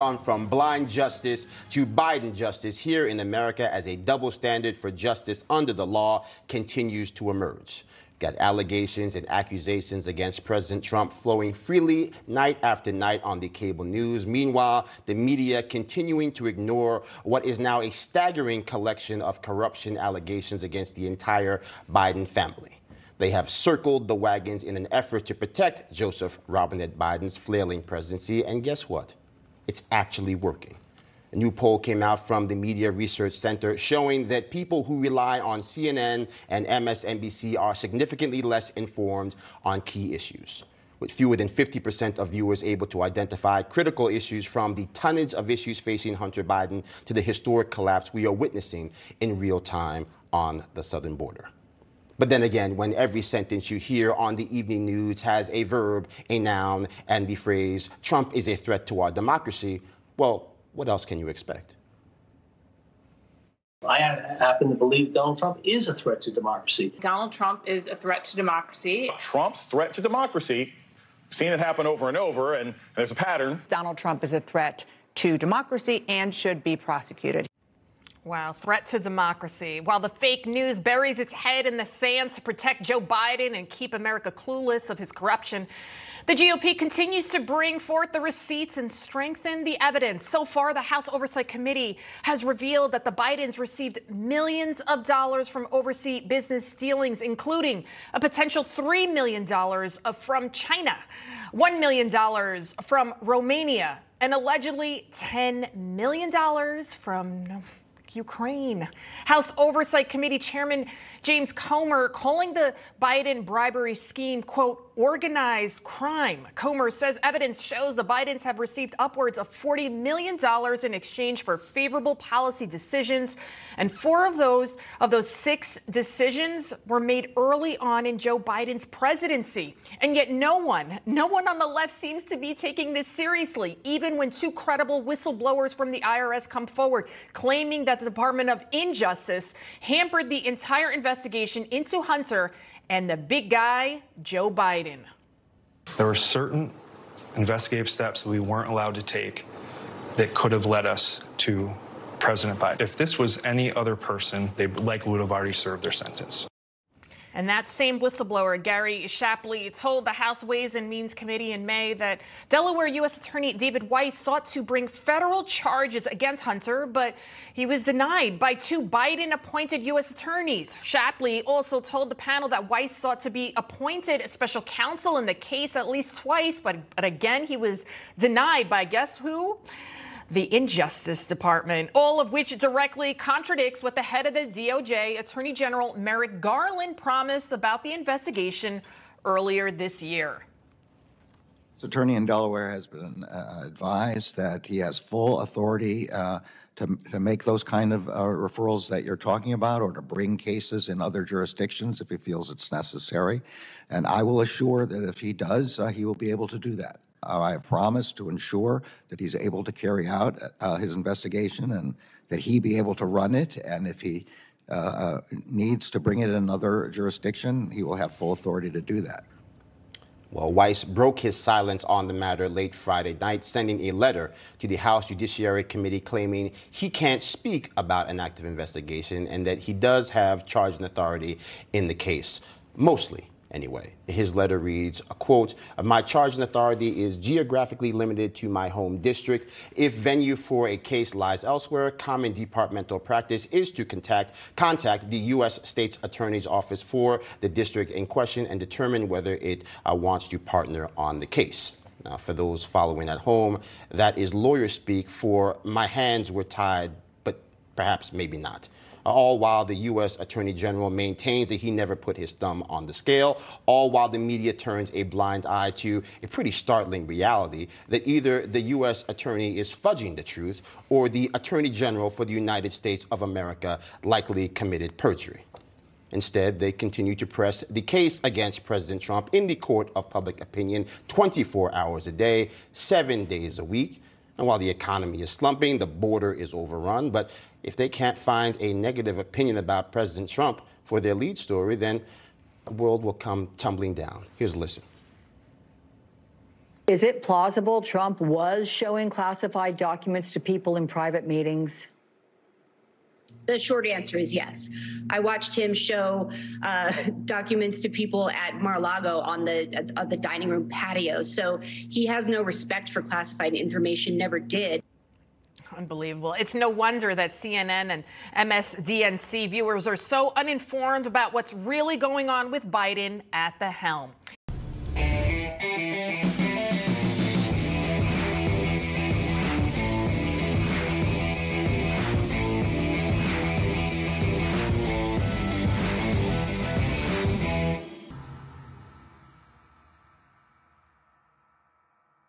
on from blind justice to Biden justice here in America as a double standard for justice under the law continues to emerge. Got allegations and accusations against President Trump flowing freely night after night on the cable news. Meanwhile, the media continuing to ignore what is now a staggering collection of corruption allegations against the entire Biden family. They have circled the wagons in an effort to protect Joseph Robinette Biden's flailing presidency. And guess what? It's actually working. A new poll came out from the Media Research Center showing that people who rely on CNN and MSNBC are significantly less informed on key issues. With fewer than 50% of viewers able to identify critical issues from the tonnage of issues facing Hunter Biden to the historic collapse we are witnessing in real time on the southern border. But then again, when every sentence you hear on the evening news has a verb, a noun, and the phrase, Trump is a threat to our democracy, well, what else can you expect? I happen to believe Donald Trump is a threat to democracy. Donald Trump is a threat to democracy. Trump's threat to democracy. We've seen it happen over and over, and there's a pattern. Donald Trump is a threat to democracy and should be prosecuted. Wow, threat to democracy. While the fake news buries its head in the sand to protect Joe Biden and keep America clueless of his corruption, the GOP continues to bring forth the receipts and strengthen the evidence. So far, the House Oversight Committee has revealed that the Bidens received millions of dollars from overseas business dealings, including a potential $3 million from China, $1 million from Romania, and allegedly $10 million from Ukraine. House Oversight Committee Chairman James Comer calling the Biden bribery scheme, quote, organized crime. Comer says evidence shows the Bidens have received upwards of $40 million in exchange for favorable policy decisions. And four of those of those six decisions were made early on in Joe Biden's presidency. And yet no one, no one on the left seems to be taking this seriously, even when two credible whistleblowers from the IRS come forward claiming that the Department of Injustice hampered the entire investigation into Hunter and the big guy, Joe Biden. There were certain investigative steps that we weren't allowed to take that could have led us to President Biden. If this was any other person, they likely would have already served their sentence. And that same whistleblower, Gary Shapley, told the House Ways and Means Committee in May that Delaware U.S. Attorney David Weiss sought to bring federal charges against Hunter, but he was denied by two Biden appointed U.S. attorneys. Shapley also told the panel that Weiss sought to be appointed special counsel in the case at least twice, but, but again, he was denied by guess who? The Injustice Department, all of which directly contradicts what the head of the DOJ, Attorney General Merrick Garland, promised about the investigation earlier this year. This attorney in Delaware has been uh, advised that he has full authority uh, to, to make those kind of uh, referrals that you're talking about or to bring cases in other jurisdictions if he feels it's necessary. And I will assure that if he does, uh, he will be able to do that. Uh, I have promised to ensure that he's able to carry out uh, his investigation and that he be able to run it. And if he uh, uh, needs to bring it in another jurisdiction, he will have full authority to do that. Well, Weiss broke his silence on the matter late Friday night, sending a letter to the House Judiciary Committee claiming he can't speak about an active investigation and that he does have charging authority in the case, mostly anyway. His letter reads, a quote, my charge and authority is geographically limited to my home district. If venue for a case lies elsewhere, common departmental practice is to contact, contact the U.S. State's Attorney's Office for the district in question and determine whether it uh, wants to partner on the case. Now, for those following at home, that is lawyer speak for my hands were tied, perhaps maybe not all while the U.S. Attorney General maintains that he never put his thumb on the scale, all while the media turns a blind eye to a pretty startling reality that either the U.S. Attorney is fudging the truth or the Attorney General for the United States of America likely committed perjury. Instead, they continue to press the case against President Trump in the court of public opinion 24 hours a day, seven days a week. And while the economy is slumping, the border is overrun. But if they can't find a negative opinion about President Trump for their lead story, then the world will come tumbling down. Here's a listen. Is it plausible Trump was showing classified documents to people in private meetings? The short answer is yes. I watched him show uh, documents to people at Mar-a-Lago on the uh, the dining room patio. So he has no respect for classified information. Never did. Unbelievable. It's no wonder that CNN and MSDNC viewers are so uninformed about what's really going on with Biden at the helm.